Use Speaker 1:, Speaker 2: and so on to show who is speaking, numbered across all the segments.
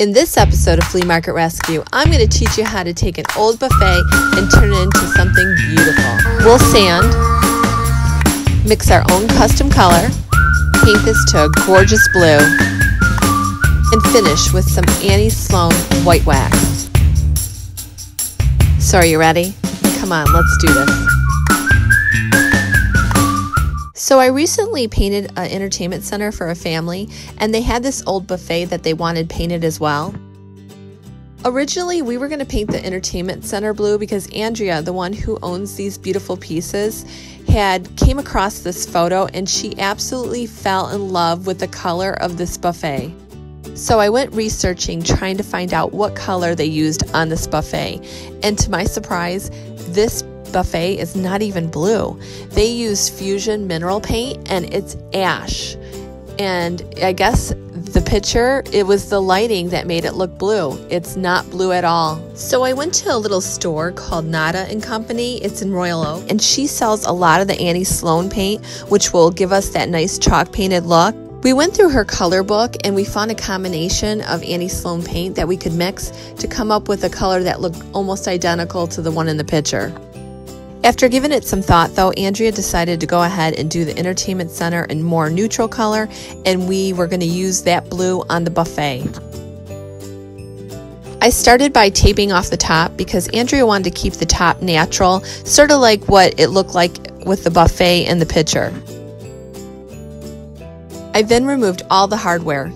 Speaker 1: In this episode of Flea Market Rescue, I'm going to teach you how to take an old buffet and turn it into something beautiful. We'll sand, mix our own custom color, paint this to a gorgeous blue, and finish with some Annie Sloan white wax. So are you ready? Come on, let's do this. So I recently painted an entertainment center for a family, and they had this old buffet that they wanted painted as well. Originally, we were going to paint the entertainment center blue because Andrea, the one who owns these beautiful pieces, had came across this photo and she absolutely fell in love with the color of this buffet. So I went researching trying to find out what color they used on this buffet. And to my surprise, this buffet is not even blue. They use fusion mineral paint and it's ash. And I guess the picture, it was the lighting that made it look blue. It's not blue at all. So I went to a little store called Nada and Company. It's in Royal Oak, and she sells a lot of the Annie Sloan paint, which will give us that nice chalk painted look. We went through her color book and we found a combination of Annie Sloan paint that we could mix to come up with a color that looked almost identical to the one in the picture. After giving it some thought, though, Andrea decided to go ahead and do the entertainment center in more neutral color, and we were going to use that blue on the buffet. I started by taping off the top because Andrea wanted to keep the top natural, sort of like what it looked like with the buffet in the picture. I then removed all the hardware.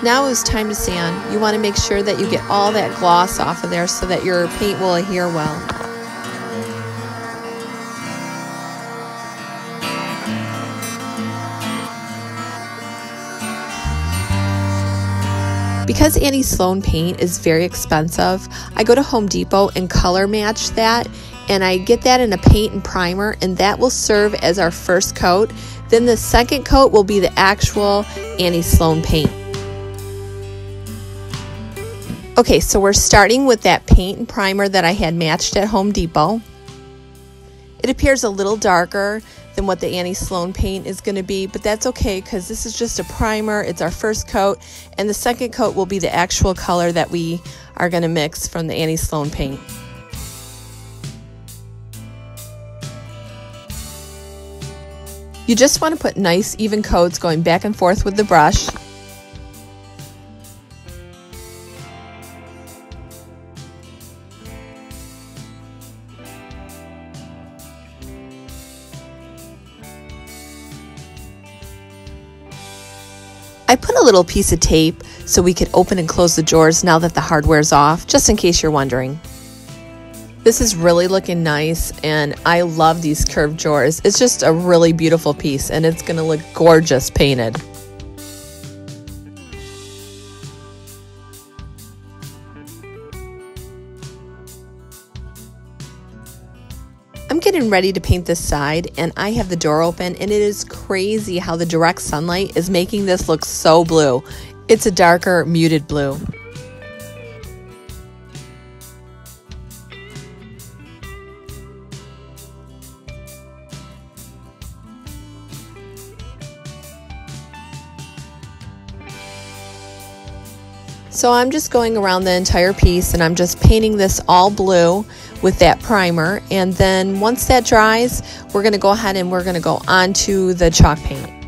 Speaker 1: Now it's time to sand. You want to make sure that you get all that gloss off of there so that your paint will adhere well. Because Annie Sloan paint is very expensive, I go to Home Depot and color match that and I get that in a paint and primer and that will serve as our first coat. Then the second coat will be the actual Annie Sloan paint. Okay, so we're starting with that paint and primer that I had matched at Home Depot. It appears a little darker than what the Annie Sloan paint is going to be, but that's okay because this is just a primer. It's our first coat, and the second coat will be the actual color that we are going to mix from the Annie Sloan paint. You just want to put nice even coats going back and forth with the brush. I put a little piece of tape so we could open and close the drawers now that the hardware's off, just in case you're wondering. This is really looking nice and I love these curved drawers. It's just a really beautiful piece and it's to look gorgeous painted. Ready to paint this side and I have the door open and it is crazy how the direct sunlight is making this look so blue. It's a darker muted blue. So I'm just going around the entire piece and I'm just painting this all blue with that primer. And then once that dries, we're going to go ahead and we're going to go onto the chalk paint.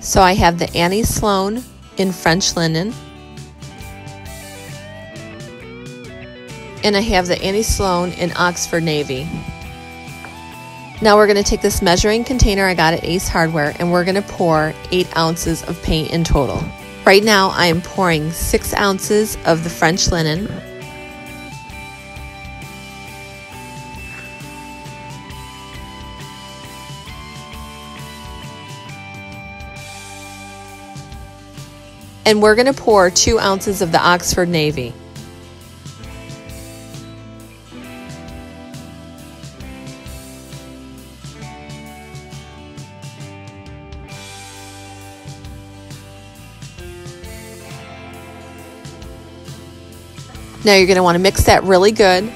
Speaker 1: So I have the Annie Sloan in French linen. And I have the Annie Sloan in Oxford Navy. Now we're going to take this measuring container I got at Ace Hardware and we're going to pour 8 ounces of paint in total. Right now I am pouring 6 ounces of the French linen. And we're going to pour 2 ounces of the Oxford Navy. Now you're going to want to mix that really good.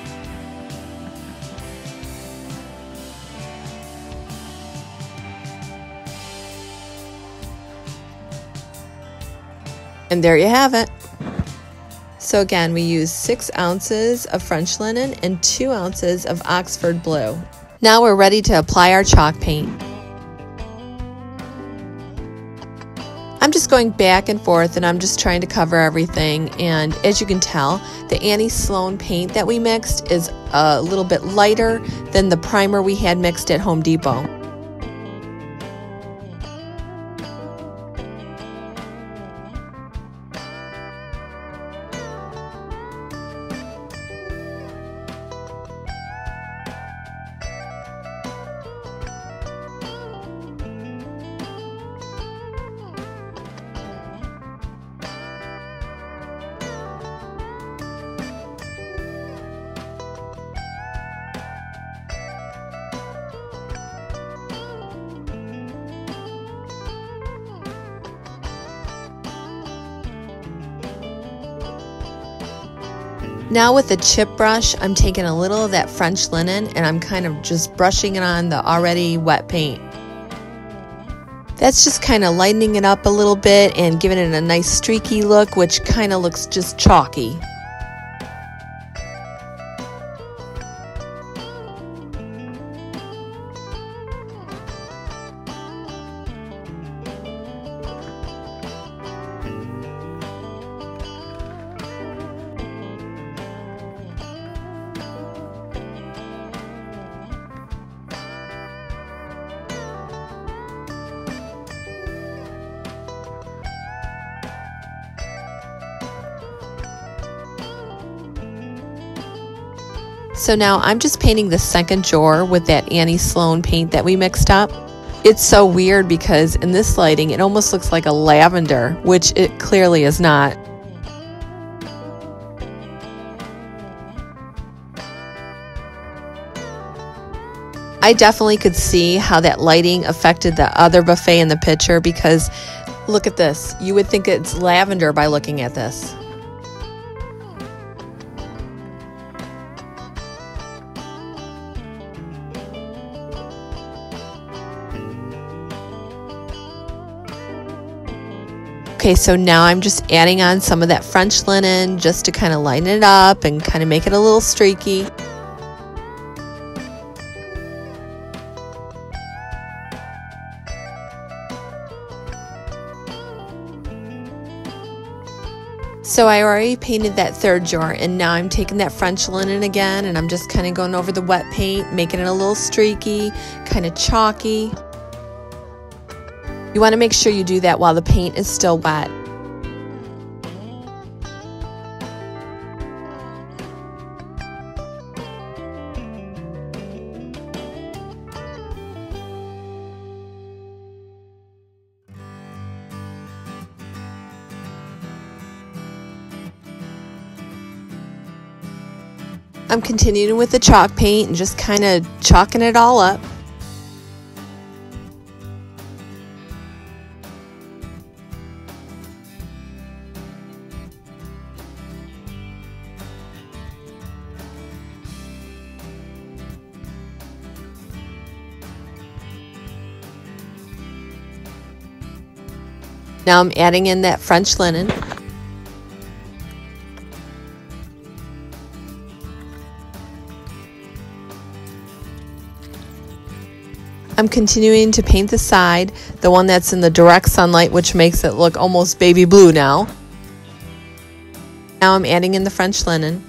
Speaker 1: And there you have it. So again, we use six ounces of French linen and two ounces of Oxford blue. Now we're ready to apply our chalk paint. I'm just going back and forth and I'm just trying to cover everything and as you can tell the Annie Sloan paint that we mixed is a little bit lighter than the primer we had mixed at Home Depot. Now with the chip brush, I'm taking a little of that French linen and I'm kind of just brushing it on the already wet paint. That's just kind of lightening it up a little bit and giving it a nice streaky look, which kind of looks just chalky. So now I'm just painting the second drawer with that Annie Sloan paint that we mixed up. It's so weird because in this lighting it almost looks like a lavender, which it clearly is not. I definitely could see how that lighting affected the other buffet in the picture because look at this. You would think it's lavender by looking at this. Okay, so now I'm just adding on some of that French linen just to kind of lighten it up and kind of make it a little streaky. So I already painted that third jar and now I'm taking that French linen again and I'm just kind of going over the wet paint, making it a little streaky, kind of chalky. You want to make sure you do that while the paint is still wet. I'm continuing with the chalk paint and just kind of chalking it all up. Now I'm adding in that French linen. I'm continuing to paint the side, the one that's in the direct sunlight, which makes it look almost baby blue now. Now I'm adding in the French linen.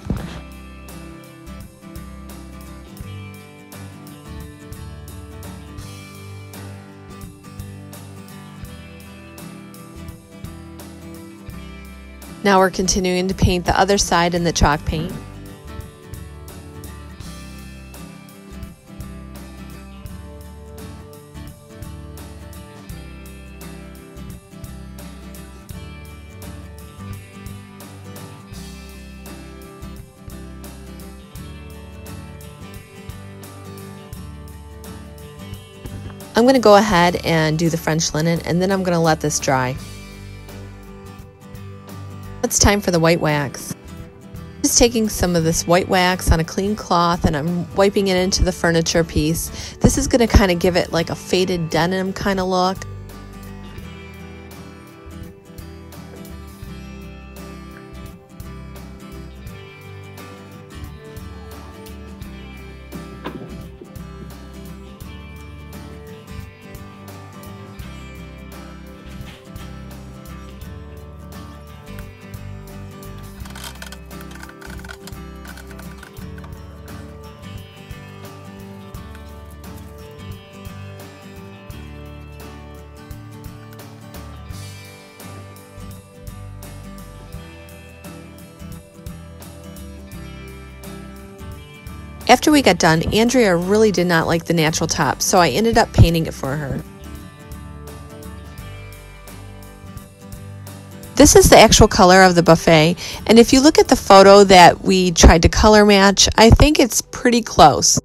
Speaker 1: Now we're continuing to paint the other side in the chalk paint. I'm going to go ahead and do the French linen and then I'm going to let this dry. It's time for the white wax. Just taking some of this white wax on a clean cloth and I'm wiping it into the furniture piece. This is going to kind of give it like a faded denim kind of look. After we got done, Andrea really did not like the natural top, so I ended up painting it for her. This is the actual color of the buffet, and if you look at the photo that we tried to color match, I think it's pretty close.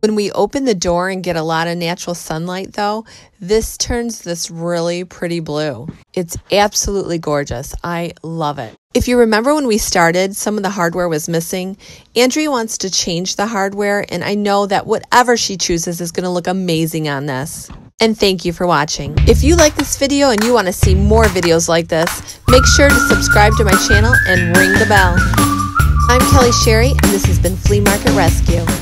Speaker 1: When we open the door and get a lot of natural sunlight though, this turns this really pretty blue. It's absolutely gorgeous. I love it. If you remember when we started, some of the hardware was missing. Andrea wants to change the hardware, and I know that whatever she chooses is going to look amazing on this. And thank you for watching. If you like this video and you want to see more videos like this, make sure to subscribe to my channel and ring the bell. I'm Kelly Sherry, and this has been Flea Market Rescue.